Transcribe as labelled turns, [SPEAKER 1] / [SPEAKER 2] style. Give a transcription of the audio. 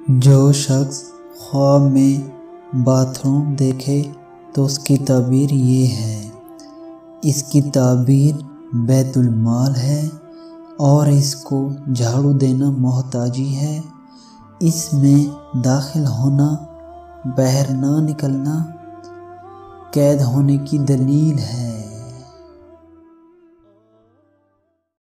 [SPEAKER 1] जो शख्स ख्वाब में बाथरूम देखे तो उसकी तबीर ये है। इसकी ताबीर बैतुलमाल है और इसको झाड़ू देना मोहताजी है। इसमें दाखिल होना, बाहर ना निकलना, कैद होने की दलील है।